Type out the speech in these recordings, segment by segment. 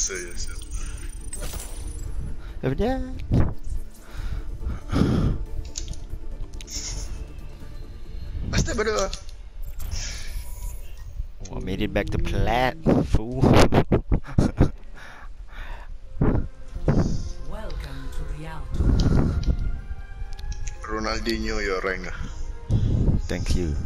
answer yourself. Apa dia? Pasti berdua. Oh, I made it back to plat. Fool. Welcome to reality. Ronaldinho your rank. Thank you.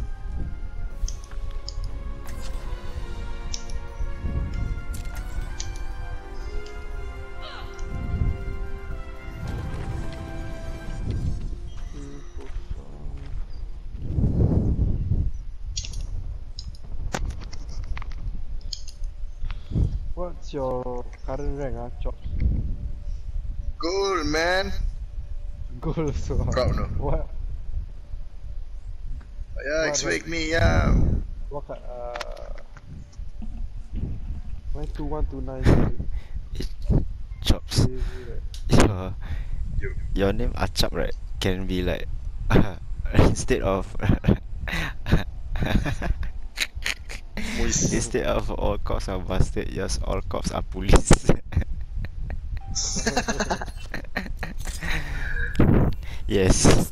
What's your current rank ah, Chop? Goal man. Goal so. Proud no. What? Yeah, What expect rank? me yeah. What kind? Uh, nine two one two nine. It chops. Crazy, right? Your, your name Achap right? Can be like instead of Moist. Instead of all cops are busted, just all cops are police. yes.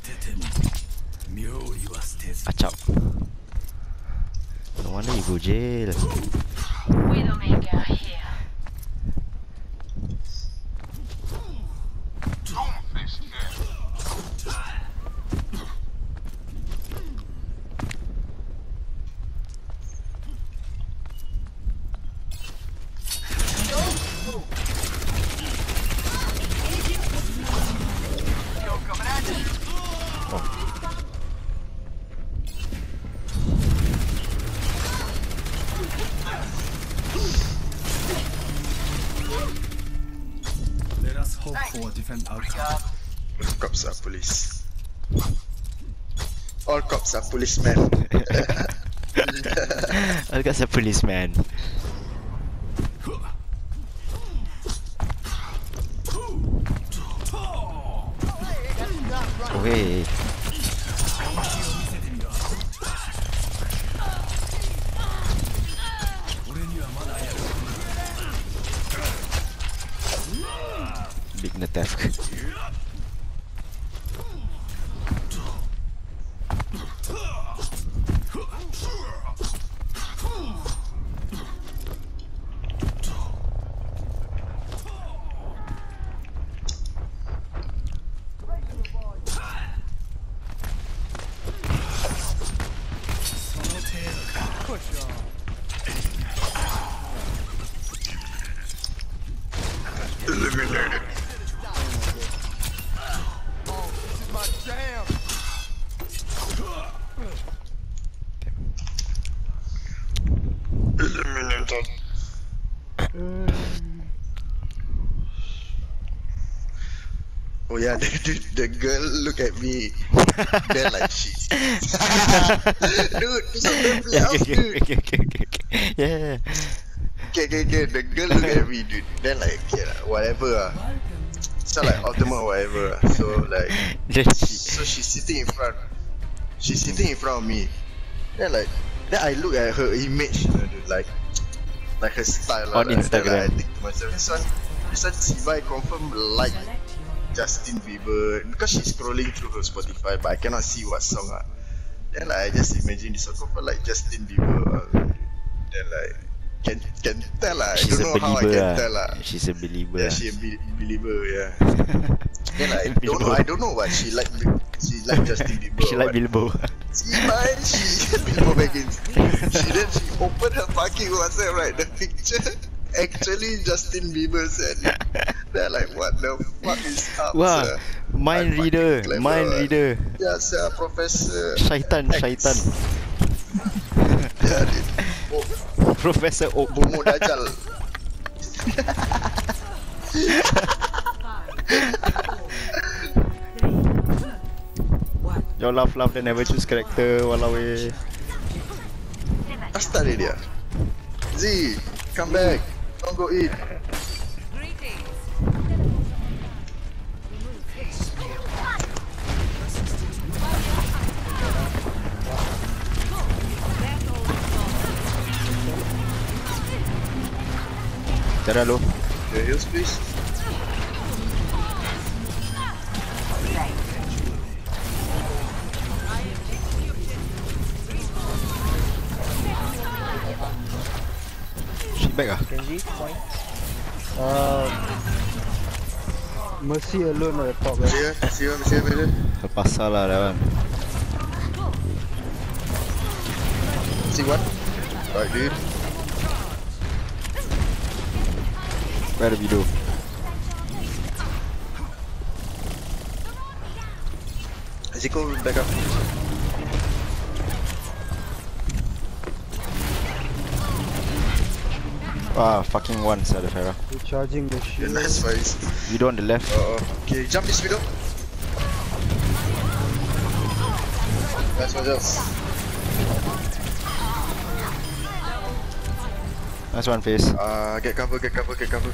Achap. No wonder you go jail. Widowmaker cops are police. All cops are policemen. I got a policeman. Wait. Big Natef. Oh yeah, the, the, the girl look at me. They're like shit. dude, play yeah, out, okay, dude. okay, okay, okay, okay. Yeah. Okay, okay, okay. The girl look at me, dude. Then like, okay, lah, whatever. ah. So like ultimate whatever. ah. So like, she, so she's sitting in front. She's sitting in front of me. Then like, then I look at her image, you know, dude, like, like her style. On like, Then, Instagram. like, I think to myself, this one, this one, Sibai confirm like Justin Bieber because she's scrolling through her Spotify, but I cannot see what song. Ah. Then like, I just imagine this confirm like Justin Bieber. ah. Then like, can can tell lah. I she's don't a know how I can ah. tell lah. She's a believer. Yeah, she a be- believer. Yeah. Then I don't know. I don't know what she like. She like Justin Bieber. She like. Bilbo. See, man, she Bilbo Baggins. She then she opened her fucking WhatsApp right. The picture actually Justin Bieber said. They're like, what the fuck is up? Wah, sir? mind I'm reader, mind reader. Yeah, sir, Professor. Syaitan, X. syaitan. Yeah, dude. Oh, Professor Oak. Bomo Dajjal. Your laugh, laugh, then never choose character. Walau eh. Asta dia dia. Z, come back. Don't go eat. Your heals, please. Yeah. Genji, point. Uh, Mercy alone at the top. Eh? Mercy, Mercy, Mercy, Mercy. Pasal lah, that one. See what? Right, dude. Where do we do. Zico back up. Ah, fucking one side of Hera. Recharging the Yeah, shield. nice fight. Video on the left. Uh, okay, jump this window. Nice one, Jels. Nice one face. Uh, get cover, get cover, get cover.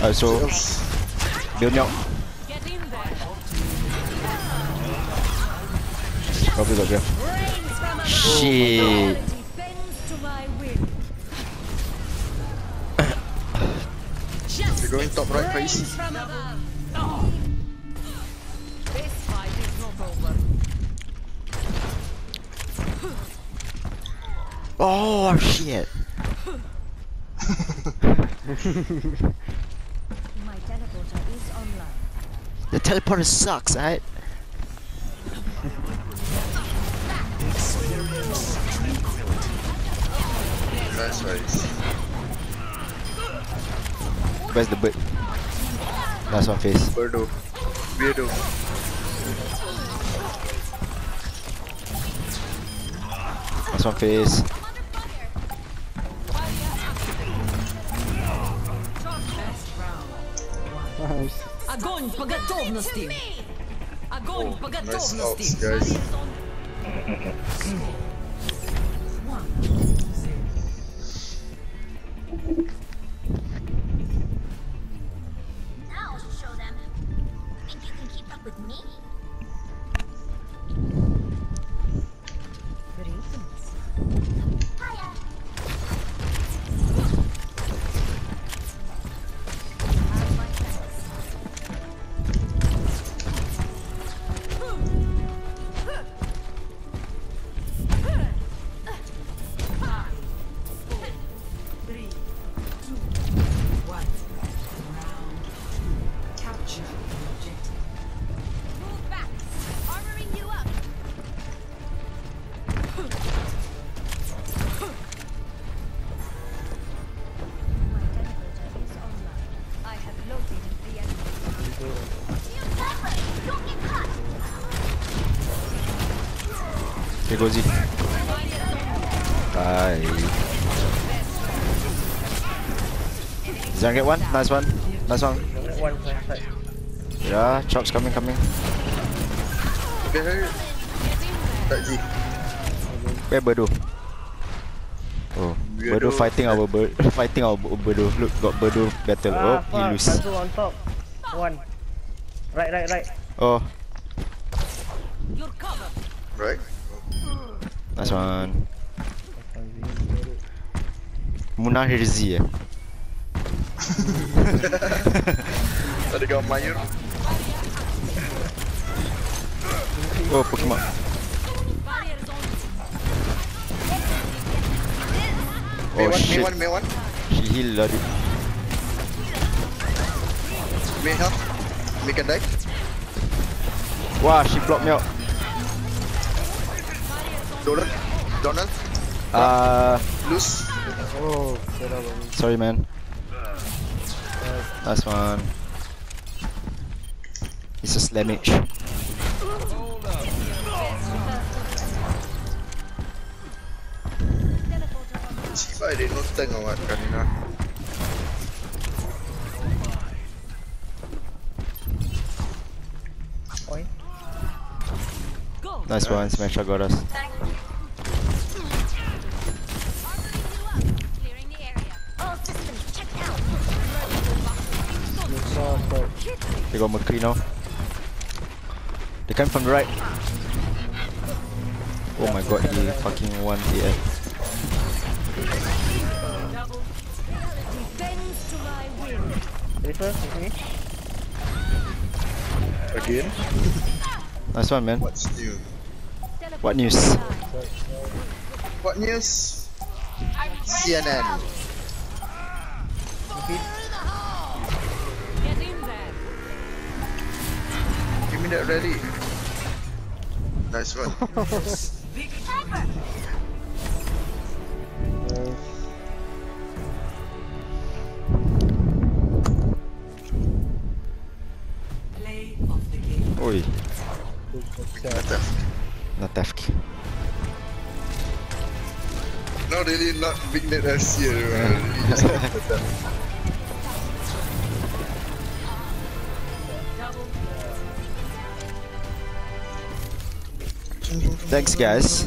Alright, so Jels. build me up. Get in. Probably got draft. Rains from above. Shit. Bends to my will. You're going top right, Rains face. from above. This fight is not over. Oh shit. The teleporter sucks, right? Nice fight. Where's the bird? Last one face. Birdo. Weirdo. Last one face. Огонь по готовности! Огонь по готовности! outs, Goes he. Bye. Zang get one. Nice one. Nice one. One side, side. Yeah, chops coming, coming. Okay, hey. Right, Z. Where Birdo? Oh, Birdo Weirdo. fighting our bird, fighting our b- Birdo. Look, got Birdo battle. Ah, Oh, he lose. On top. One. Right, right, right. Oh, Your cover! Right. Nice one. Munah Hirzi eh. Ada kau Mayur. Oh, Pokemon. May Oh one, may shit. one, may one. She heal lah dude. May help. May can. Wah, she blocked me out. Donald. Donald. Uh, Loose. Oh, set up sorry man. Last one. It's a slamage. Shiba ada no tank or what, Karina? Nice one, Smash got us. They got McCree now. They come from the right. Oh my god, he fucking won AF. Bends to my will. Tracer, with me. Again? Nice one, man. What's new? What news? What news? CNN. Get Give me that ready. Nice one. Oi, Attack. Natafki. Not really not big Nate FC uh, Thanks, guys.